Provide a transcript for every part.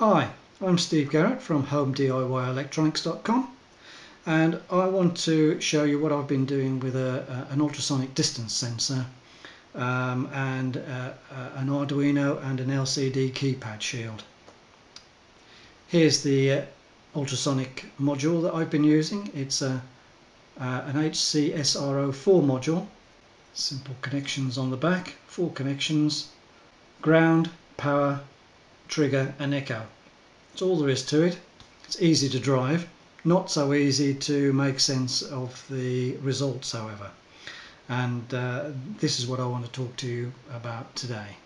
Hi, I'm Steve Garratt from HomeDIYElectronics.com and I want to show you what I've been doing with a, a, an ultrasonic distance sensor um, and uh, uh, an Arduino and an LCD keypad shield. Here's the uh, ultrasonic module that I've been using. It's a, uh, an HC SR04 module. Simple connections on the back, four connections, ground, power, trigger and echo. That's all there is to it. It's easy to drive, not so easy to make sense of the results however. And uh, this is what I want to talk to you about today.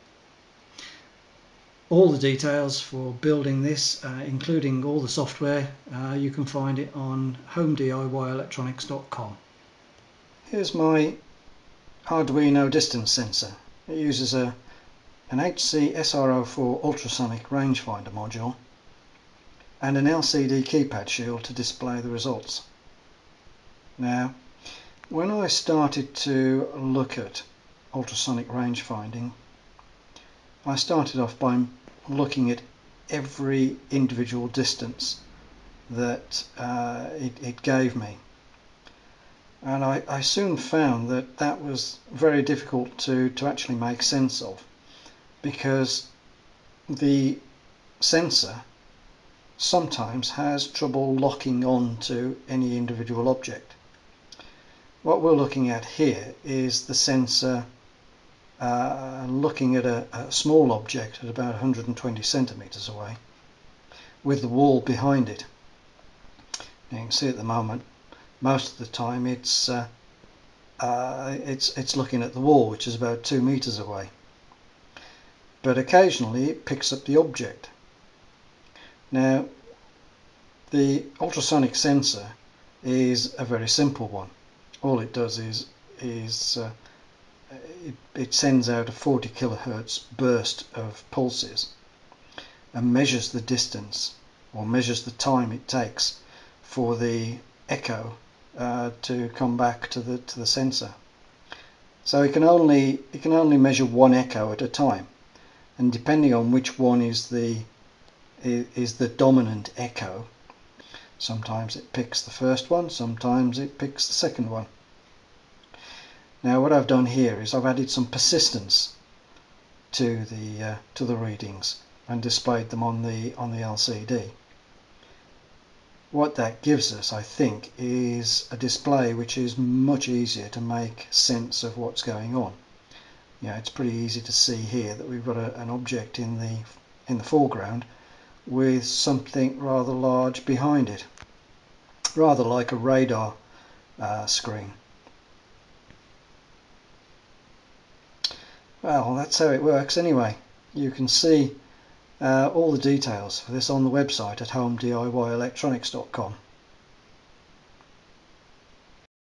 All the details for building this, uh, including all the software, uh, you can find it on homediyelectronics.com. Here's my Arduino distance sensor. It uses a an HC SR04 ultrasonic rangefinder module, and an LCD keypad shield to display the results. Now, when I started to look at ultrasonic range finding, I started off by looking at every individual distance that uh, it, it, gave me. And I, I soon found that that was very difficult to, to actually make sense of because the sensor sometimes has trouble locking on to any individual object. What we're looking at here is the sensor uh, looking at a, a small object at about 120 centimeters away with the wall behind it. you can see at the moment most of the time it's uh, uh, it's it's looking at the wall which is about two meters away but occasionally it picks up the object. Now, the ultrasonic sensor is a very simple one. All it does is is uh, it, it sends out a 40 kilohertz burst of pulses and measures the distance or measures the time it takes for the echo uh, to come back to the to the sensor. So it can only it can only measure one echo at a time and depending on which one is the is the dominant echo sometimes it picks the first one sometimes it picks the second one. Now what I've done here is I've added some persistence to the uh, to the readings and displayed them on the on the LCD what that gives us I think is a display which is much easier to make sense of what's going on yeah, it's pretty easy to see here that we've got a, an object in the in the foreground with something rather large behind it, rather like a radar uh, screen. Well, that's how it works anyway. You can see uh, all the details for this on the website at homediyelectronics.com.